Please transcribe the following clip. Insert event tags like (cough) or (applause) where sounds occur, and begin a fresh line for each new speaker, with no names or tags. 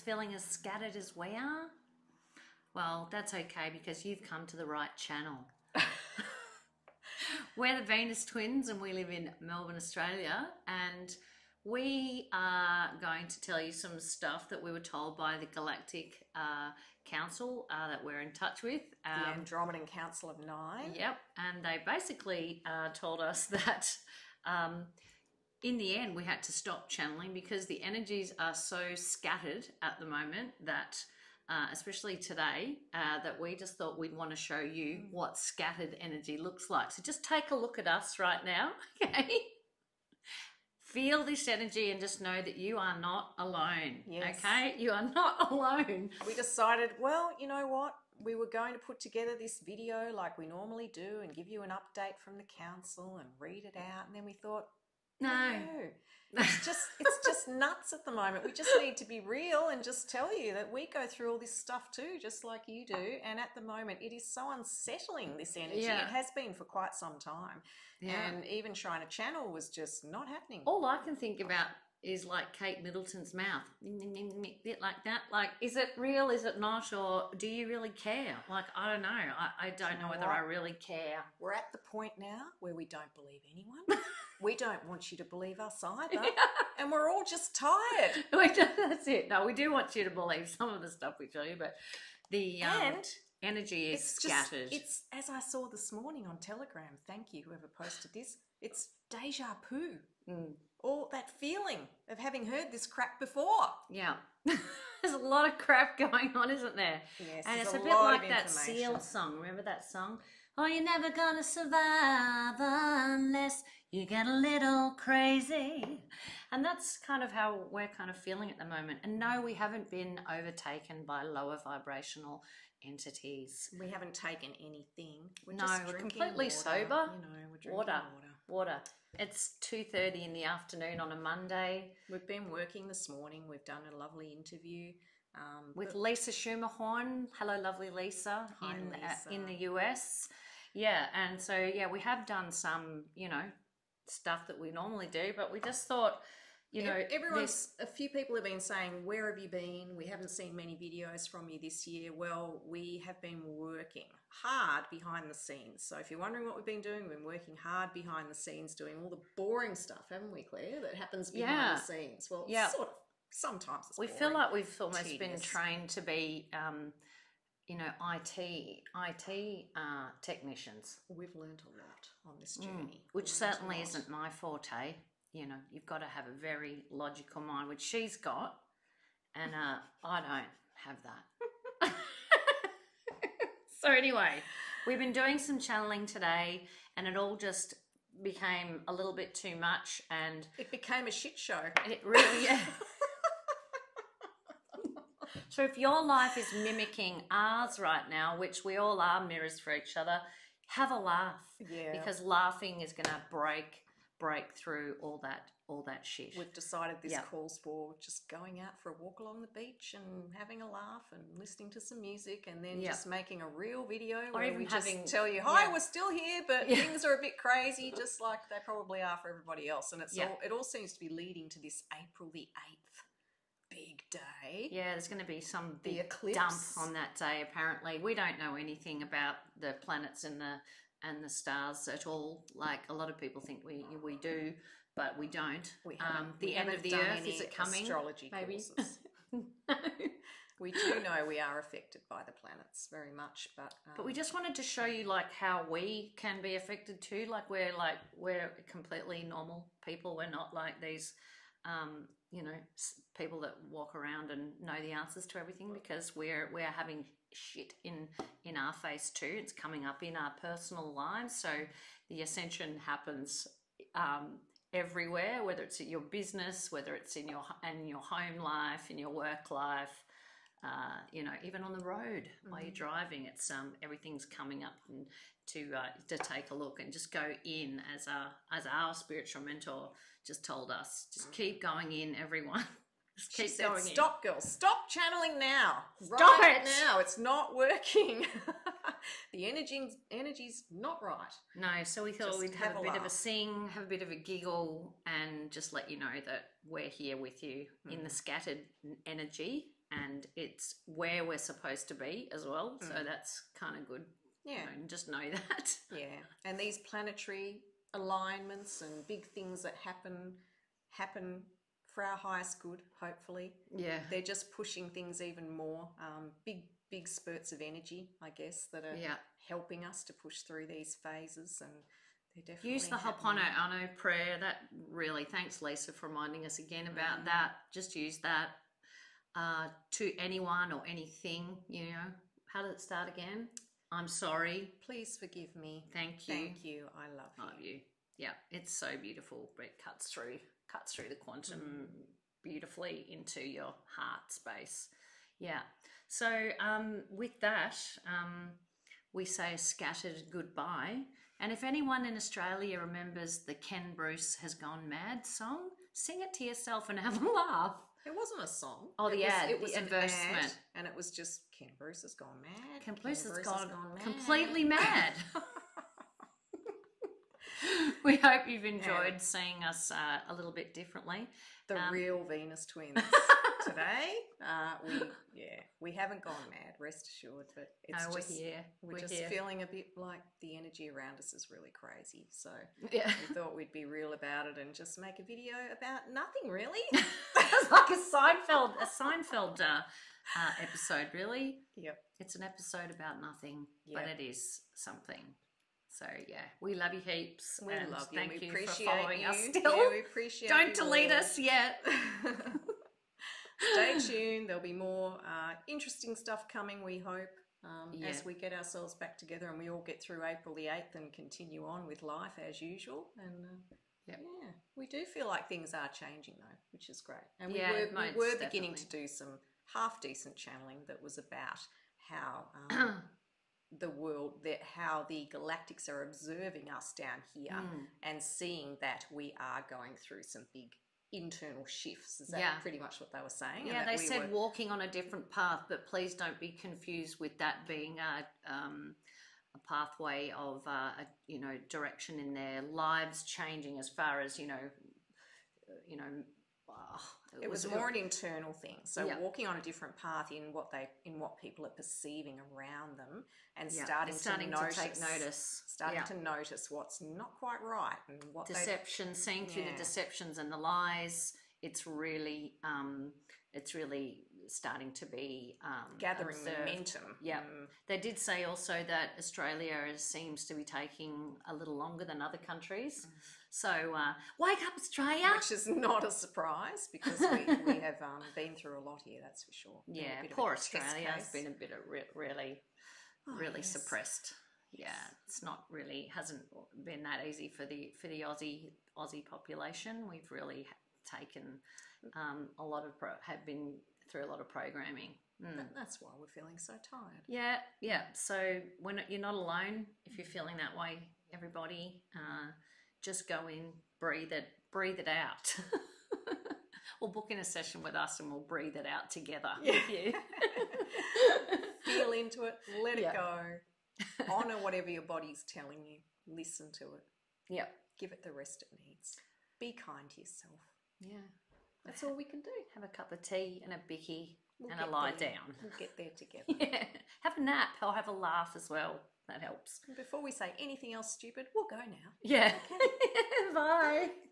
feeling as scattered as we are, well, that's okay because you've come to the right channel. (laughs) We're the Venus twins and we live in Melbourne, Australia. And we are going to tell you some stuff that we were told by the Galactic uh, Council uh, that we're in touch with.
The
Um,
Andromedan Council of Nine.
Yep, and they basically uh, told us (laughs) that um, in the end we had to stop channeling because the energies are so scattered at the moment that, uh, especially today, uh, that we just thought we'd want to show you what scattered energy looks like. So just take a look at us right now, (laughs) okay? Feel this energy and just know that you are not alone.
Yes.
Okay? You are not (laughs) alone.
We decided, well, you know what? We were going to put together this video like we normally do and give you an update from the council and read it out. And then we thought,
No.
no, it's just it's (laughs) just nuts at the moment. We just need to be real and just tell you that we go through all this stuff too, just like you do. And at the moment, it is so unsettling. This energy.
Yeah.
It has been for quite some time.
Yeah.
And even trying to channel was just not happening.
all I can think about is like Kate Middleton's mouth, bit like that. Like, is it real? Is it not? Or do you really care? Like, I don't know. I, I don't know
know
whether? I really care.
We're at the point now where we don't believe anyone. (laughs) we don't want you to believe us either. (laughs) And we're all just tired. (laughs)
That's it. No, we do want you to believe some of the stuff we tell you, but the um,
And
energy is
it's just,
scattered.
it's as I saw this morning on Telegram. Thank you, whoever posted this. It's deja vu.
Mm.
All that feeling of having heard this crap before.
Yeah. (laughs) There's a lot of crap going on, isn't there?
Yes,
and it's a,
a
bit like that. Seal song. Remember that song? Oh, you're never gonna survive unless you get a little crazy. And that's kind of how we're kind of feeling at the moment. And no, we haven't been overtaken by lower vibrational entities.
We haven't taken anything. We're
No,
just
we're completely
water,
sober.
You know, we're drinking
Water.
water.
Water. It's 2.30 in the afternoon on a Monday
We've been working this morning. We've done a lovely interview. Um,
with Lisa Schumerhorn. Hello, lovely Lisa
Hi,
in
Lisa.
Uh, in the US. Yeah, and so yeah, we have done some, you know, stuff that we normally do, but we just thought, you know,
everyone's a few people have been saying where have you been we haven't seen many videos from you this year well we have been working hard behind the scenes so if you're wondering what we've been doing we've been working hard behind the scenes doing all the boring stuff haven't we claire that happens behind
Yeah.
the scenes well
Yeah.
sort of sometimes it's
we
boring.
feel like we've almost been trained to be, um, you know, IT IT uh, technicians.
we've learned a lot on this journey
Mm. which
We've learnt a
certainly isn't my forte. You know, you've got to have a very logical mind, which she's got, and uh, I don't have that. (laughs) so anyway, we've been doing some channeling today, and it all just became a little bit too much, and
it became a shit show
it really. Yeah. (laughs) so if your life is mimicking ours right now, which we all are mirrors for each other, have a laugh
yeah
because laughing is going to break break through all that all that shit.
We've decided this
Yeah.
calls for just going out for a walk along the beach and having a laugh and listening to some music and then
Yeah.
just making a real video where
even
we just tell you, hi,
yeah.
we're still here, but
Yeah.
things are a bit crazy, just like they probably are for everybody else. And it's
Yeah.
all, it all seems to be leading to this April the 8th big day.
yeah, there's going to be some
The
big
eclipse.
dump on that day. Apparently, we don't know anything about the planets and the and the stars at all. Like a lot of people think we we do, but we don't.
We
um, the
we
end of the Earth is it coming?
Astrology
maybe?
courses. (laughs) we do know we are affected by the planets very much, but um,
But we just wanted to show you like how we can be affected too. Like we're like we're completely normal people. We're not like these, um, you know, people that walk around and know the answers to everything because we're we're having shit in in our face too. It's coming up in our personal lives. So the ascension happens um, everywhere, whether it's at your business, whether it's in your in your home life, in your work life uh, you know, even on the road while
Mm-hmm.
you're driving, it's um, everything's coming up and to uh, to take a look and just go in as our as our spiritual mentor just told us. Just keep going in, everyone. (laughs) Just
Mm. She
keep
said,
going
"Stop, girls! Stop channeling now!
Stop
right
it!
now! It's not working. (laughs) the energy, energy's not right."
No, so we thought
Just
we'd have,
have
a
a
bit of a sing, have a bit of a giggle, and just let you know that we're here with you in
Mm.
the scattered energy and it's where we're supposed to be as well. So
Mm.
that's kind of good. you
Yeah.
know, just know (laughs) that.
Yeah, and these planetary alignments and big things that happen happen for our highest good. Hopefully,
Yeah.
they're just pushing things even more. Um, big big spurts of energy, I guess, that are
Yeah.
helping us to push through these phases, and they're definitely
Use the
happening.
Ano prayer. That really, thanks Lisa for reminding us again about
Mm.
that. Just use that uh, to anyone or anything. You know, how did it start again? I'm sorry.
Please forgive me.
Thank you.
Thank you. I love you.
Love you. Yeah, it's so beautiful. It cuts through cuts through the quantum beautifully into your heart space. Yeah. So um, with that, um, we say a scattered goodbye. And if anyone in Australia remembers the Ken Bruce has gone mad song, sing it to yourself and have a (laughs) laugh.
It wasn't a song.
Oh, the
it was,
ad,
It was
the
an
advertisement.
ad, and it was just Ken Bruce has gone mad.
Ken Bruce has
Bruce
gone,
mad.
completely mad. (laughs) (laughs) (laughs) we hope you've enjoyed seeing us uh, a little bit differently.
the
Um,
real Venus twins (laughs) today. Uh, we (laughs) yeah, we haven't gone mad. Rest assured, but it's
no,
just
we're here.
we're,
We're,
just
here.
feeling a bit like the energy around us is really crazy. So
yeah.
we thought we'd be real about it and just make a video about nothing really.
like a Seinfeld, a Seinfeld uh, uh, episode. Really,
yep.
it's an episode about nothing, but it is something. So yeah, we love you heaps.
We
and
love you.
Thank
we
you
appreciate
for following
you.
us.
Yeah,
Still,
we appreciate.
don't delete
all.
us yet. (laughs) (laughs)
Stay tuned. There'll be more uh, interesting stuff coming. We hope. Um,
Yeah.
As we get ourselves back together and we all get through April the 8th and continue on with life as usual. And uh,
Yep.
yeah, we do feel like things are changing though, which is great. And
Yeah,
we were, we were beginning
definitely.
to do some half decent channeling that was about how um, (clears throat) the world, that how the galactics are observing us down here
Mm.
and seeing that we are going through some big internal shifts. Is that
Yeah.
pretty much what they were saying?
Yeah, they
we
said
were-
walking on a different path, but please don't be confused with that being a, um, a pathway of, uh, a, you know, direction in their lives changing as far as, you know, you know, uh,
it was more an internal thing. So
Yeah.
walking on a different path in what they in what people are perceiving around them and
yeah,
starting,
starting
to,
to,
notice,
take notice.
starting
yeah.
to notice what's not quite right and what they
deception, seeing through the deceptions and the lies. It's really, um, it's really starting to be um,
gathering
observed.
momentum.
Yeah.
Mm,
They did say also that Australia seems to be taking a little longer than other countries. So, uh, wake up, Australia!
Mm. which is not a surprise because we, (laughs) we have um, been through a lot here. That's for sure.
Yeah,
bit of a
poor Australia has been a bit of re- really,
Oh,
really
yes.
suppressed. Yeah, it's not really hasn't been that easy for the for the Aussie Aussie population. We've really taken um, a lot of pro- have been through a lot of programming. Mm.
That- That's why we're feeling so tired.
Yeah, yeah. So when you're not alone, if you're feeling that way, everybody, uh, just go in, breathe it, breathe it out. (laughs) or book in a session with us, and we'll breathe it out together you. (laughs)
Feel into it, let
Yeah.
it go. (laughs) Honor whatever your body's telling you. Listen to it.
yep.
Give it the rest it needs. Be kind to yourself.
Yeah.
That's all we can do.
Have a cup of tea and a bicky
We'll
and a lie
there.
down.
We'll get there together. (laughs)
Yeah. Have a nap I'll have a laugh as well. That helps.
Before we say anything else stupid, we'll go now.
Yeah. (laughs) Bye. (laughs)